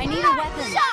I need a weapon.